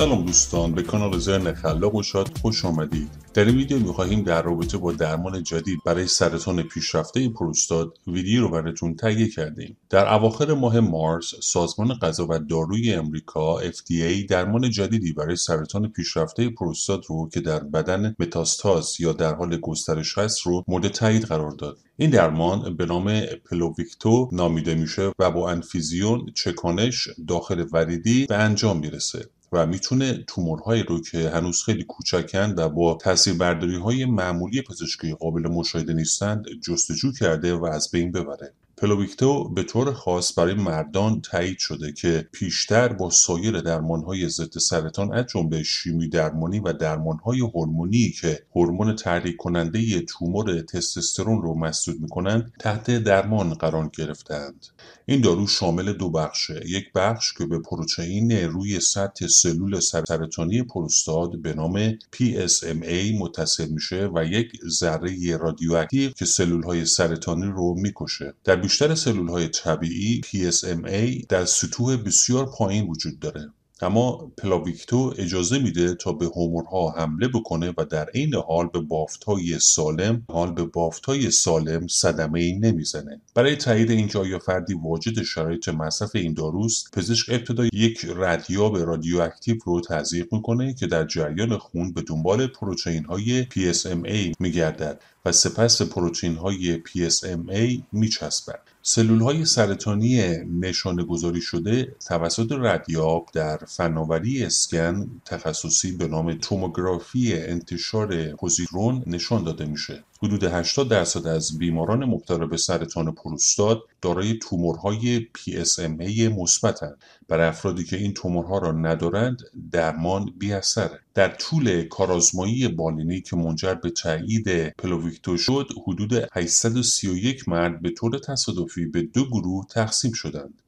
سلام دوستان به کانال ذهن خلاق و شاد خوش آمدید. در این ویدیو می‌خواهیم در رابطه با درمان جدید برای سرطان پیشرفته پروستات ویدیو رو براتون تهیه کردیم. در اواخر ماه مارس سازمان غذا و داروی امریکا FDA درمان جدیدی برای سرطان پیشرفته پروستات رو که در بدن متاستاز یا در حال گسترش هست رو مورد تایید قرار داد. این درمان به نام پلوویکتو نامیده میشه و با انفیزیون چکانش داخل وریدی به انجام می‌رسه. و می‌تونه تومورهایی رو که هنوز خیلی کوچکند و با تاثیربرداری های معمولی پزشکی قابل مشاهده نیستند جستجو کرده و از بین ببره. پلوویکتو به طور خاص برای مردان تایید شده که پیشتر با سایر درمانهای ضد سرطان از جمله شیمی درمانی و درمانهای هورمونی که هورمون تحریک کننده تومور تستوسترون رو مسدود می‌کنند تحت درمان قرار گرفتند این دارو شامل دو بخشه یک بخش که به پروتئین روی سطح سلول سرطانی پروستات به نام PSMA متصل میشه و یک ذره رادیواکتیو که سلول های سرطانی رو می‌کشه. در بیشتر سلول های طبیعی PSMA در سطوح بسیار پایین وجود داره. اما پلوویکتو اجازه میده تا به تومورها حمله بکنه و در عین حال به بافتهای سالم حال به بافتهای سالم صدمه ای نمی‌زنه. برای تایید اینکه آیا فردی واجد شرایط مصرف این داروست پزشک ابتدا یک ردیاب رادیواکتیو رو تزریق می‌کنه که در جریان خون به دنبال پروتئین های PSMA میگردد و سپس پروتئین های PSMA میچسبد. سلول های سرطانی نشانه گذاری شده توسط ردیاب در فناوری اسکن تخصصی به نام توموگرافی انتشار پوزیترون نشان داده میشه. حدود 80 درصد از بیماران مبتلا به سرطان پروستات دارای تومورهای PSMA مثبتند برای افرادی که این تومورها را ندارند درمان بی‌اثره. در طول کارآزمایی بالینی که منجر به تایید پلوویکتو شد حدود 831 مرد به طور تصادفی به دو گروه تقسیم شدند.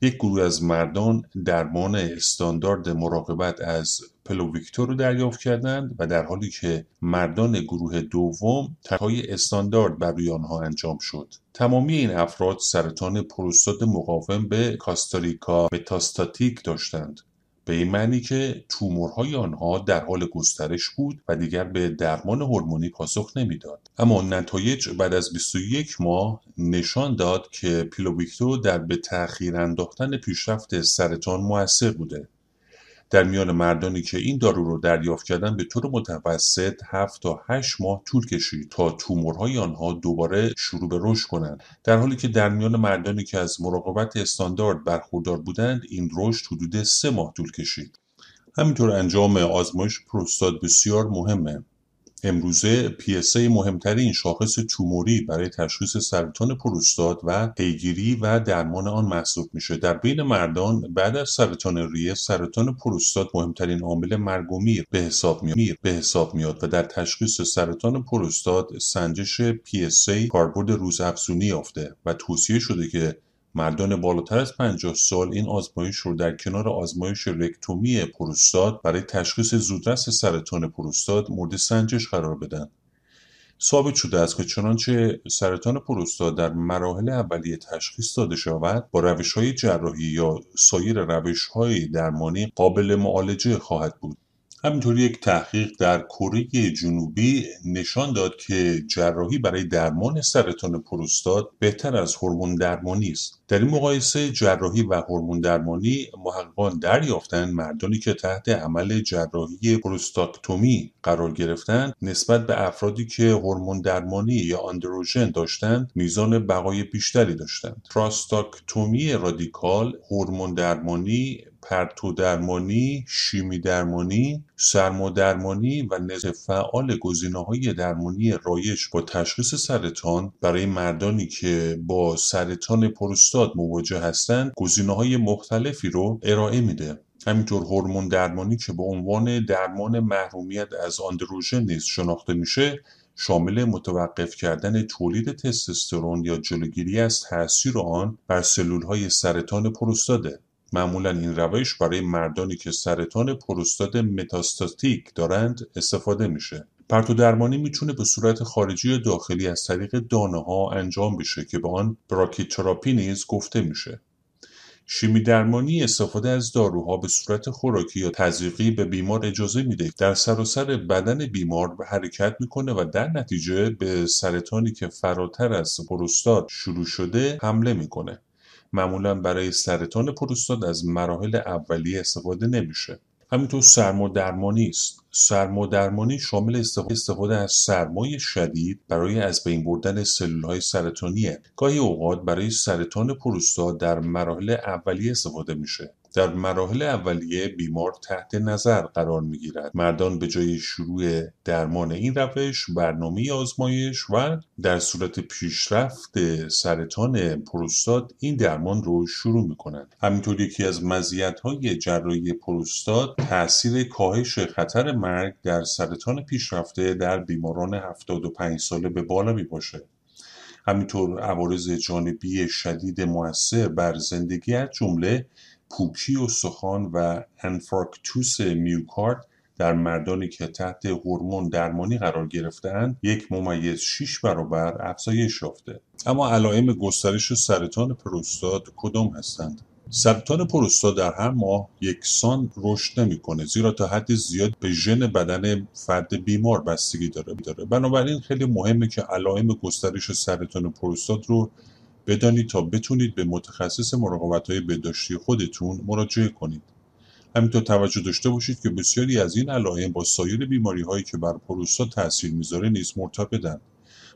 یک گروه از مردان درمان استاندارد مراقبت از پلوویکتو رو دریافت کردند و در حالی که مردان گروه دوم طرحهای استاندارد بر آنها انجام شد. تمامی این افراد سرطان پروستات مقاوم به کاستراسیون متاستاتیک داشتند. به این معنی که تومورهای آنها در حال گسترش بود و دیگر به درمان هورمونی پاسخ نمی‌داد. اما نتایج بعد از 21 ماه نشان داد که پیلوویکتو در به تأخیر انداختن پیشرفت سرطان موثر بوده. در میان مردانی که این دارو رو دریافت کردن به طور متوسط 7 تا 8 ماه طول کشید تا تومورهای آنها دوباره شروع به رشد کنند. در حالی که در میان مردانی که از مراقبت استاندارد برخوردار بودند این رشد حدود 3 ماه طول کشید. همینطور انجام آزمایش پروستات بسیار مهمه. امروزه PSA مهمترین شاخص توموری برای تشخیص سرطان پروستات و پیگیری و درمان آن محسوب میشه. در بین مردان بعد از سرطان ریه سرطان پروستات مهمترین عامل مرگ و میر به حساب میاد به حساب میاد و در تشخیص سرطان پروستات سنجش PSA کاربرد روزافزونی یافته و توصیه شده که مردان بالاتر از 50 سال این آزمایش رو در کنار آزمایش رکتومی پروستات برای تشخیص زودرس سرطان پروستات مورد سنجش قرار بدن. ثابت شده است که چنانچه سرطان پروستات در مراحل اولیه تشخیص داده شود با روش های جراحی یا سایر روش های درمانی قابل معالجه خواهد بود. همینطور یک تحقیق در کره جنوبی نشان داد که جراحی برای درمان سرطان پروستات بهتر از هورمون درمانی است. در این مقایسه جراحی و هورمون درمانی محققان دریافتند. مردانی که تحت عمل جراحی پروستاکتومی قرار گرفتند نسبت به افرادی که هورمون درمانی یا آندروژن داشتند میزان بقای بیشتری داشتند. پراستاکتومی رادیکال هورمون درمانی پرتو درمانی، شیمی درمانی، سرمادرمانی و نصف فعال گزینه های درمانی رایج با تشخیص سرطان برای مردانی که با سرطان پروستات مواجه هستند گزینه های مختلفی رو ارائه میده. همینطور هورمون درمانی که به عنوان درمان محرومیت از آندروژن نیز شناخته میشه شامل متوقف کردن تولید تستوسترون یا جلوگیری از تاثیر آن بر سلول های سرطان پروستاته. معمولا این روش برای مردانی که سرطان پروستات متاستاتیک دارند استفاده میشه. پرتو درمانی می‌تونه به صورت خارجی یا داخلی از طریق دانه ها انجام بشه که به آن براکیتراپی نیز گفته میشه. شیمی درمانی استفاده از داروها به صورت خوراکی یا تزریقی به بیمار اجازه میده. در سراسر بدن بیمار حرکت می‌کنه و در نتیجه به سرطانی که فراتر از پروستات شروع شده حمله می‌کنه. معمولا برای سرطان پروستات از مراحل اولیه استفاده نمیشه. همینطور سرمادرمانی است سرمادرمانی شامل استفاده از سرمای شدید برای از بین بردن سلولهای سرطانیه گاهی اوقات برای سرطان پروستات در مراحل اولیه استفاده میشه در مراحل اولیه بیمار تحت نظر قرار می گیرد. مردان به جای شروع درمان این روش برنامه آزمایش و در صورت پیشرفت سرطان پروستات این درمان رو شروع می کنند. همینطور یکی از مزیت های جراحی پروستات تاثیر کاهش خطر مرگ در سرطان پیشرفته در بیماران 75 ساله به بالا می باشه. همینطور عوارض جانبی شدید موثر بر زندگی از جمله پوکی استخوان و انفارکتوس میوکارد در مردانی که تحت هورمون درمانی قرار گرفتهاند یک ممیز 6 برابر افزایش یافته اما علائم گسترش سرطان پروستات کدام هستند سرطان پروستات در هر ماه یکسان رشد نمی‌کنه زیرا تا حد زیاد به ژن بدن فرد بیمار بستگی داره. داره بنابراین خیلی مهمه که علائم گسترش سرطان پروستات رو بدانید تا بتونید به متخصص مراقبت های بهداشتی خودتون مراجعه کنید. همینطور توجه داشته باشید که بسیاری از این علائم با سایر بیماری هایی که بر پروستات تاثیر می‌ذاره نیز مرتبطند.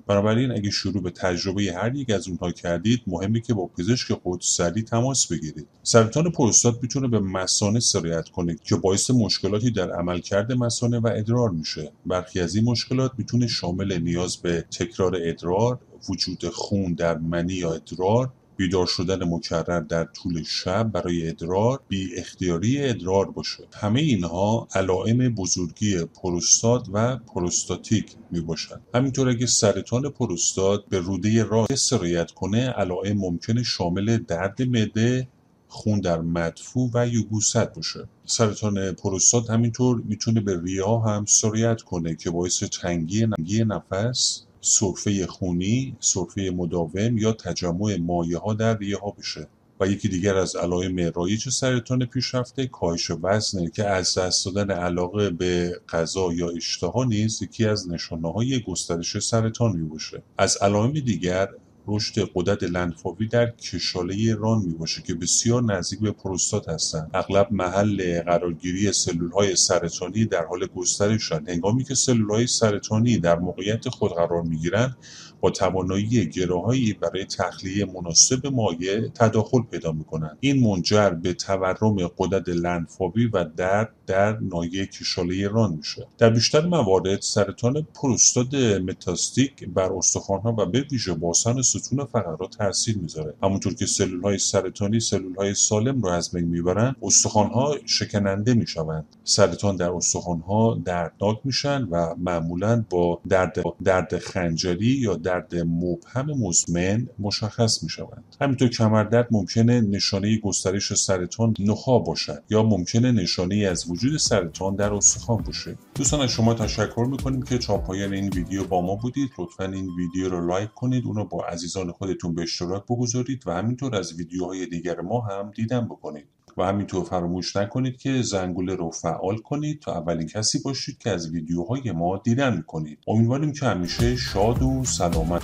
بنابراین اگه شروع به تجربه هر یک از اونها کردید مهمه که با پزشک خود سریع تماس بگیرید. سرطان پروستات می‌تونه به مسانه سرایت کنه که باعث مشکلاتی در عملکرد مسانه و ادرار میشه. برخی از این مشکلات می‌تونه شامل نیاز به تکرار ادرار وجود خون در منی یا ادرار بیدار شدن مکرر در طول شب برای ادرار بی اختیاری ادرار باشه همه اینها علائم بزرگی پروستات و پروستاتیک می باشد. همینطور اگه سرطان پروستات به روده راه سرایت کنه علائم ممکنه شامل درد معده خون در مدفوع و یوگوست باشه سرطان پروستات همینطور می‌تونه به ریا هم سرایت کنه که باعث تنگی نفس سرفه خونی، سرفه مداوم یا تجمع مایه ها در ریه ها بشه و یکی دیگر از علائم رایج سرطان پیشرفته کاهش وزنه که از دست دادن علاقه به غذا یا اشتها نیز یکی از نشانه های گسترش سرطان می باشه. از علائم دیگر رشد قدرت لنفاوی در کشاله ران می باشه که بسیار نزدیک به پروستات هستند. اغلب محل قرارگیری سلول های سرطانی در حال گسترشند هنگامی که سلول های سرطانی در موقعیت خود قرار می گیرند با توانایی گراهایی برای تخلیه مناسب مایع تداخل پیدا می‌کنند. این منجر به تورم قدرت لنفاوی و درد در نایه کشاله ران میشه. در بیشتر موارد سرطان پروستات متاستیک بر استخوانها و به ویژه باسن ستون فقرا تاثیر می‌ذاره. همونطور که سلول های سرطانی سلول های سالم رو از بین می‌برند استخوانها شکننده می‌شوند. سرطان در استخوانها دردناک میشن و معمولا با درد درد خنجری یا درد مبهم مزمن مشخص می‌شوند. همینطور کمردرد ممکنه نشانه گسترش سرطان نخا باشد یا ممکنه نشانه از وجود سرطان در استخوان باشه. دوستان از شما تشکر می‌کنیم که تا پایان این ویدیو با ما بودید. لطفا این ویدیو رو لایک کنید اونو با عزیزان خودتون به اشتراک بگذارید و همینطور از ویدیوهای دیگر ما هم دیدن بکنید. و همینطور فراموش نکنید که زنگوله رو فعال کنید تا اولین کسی باشید که از ویدیوهای ما دیدن می‌کنید. امیدواریم که همیشه شاد و سلامت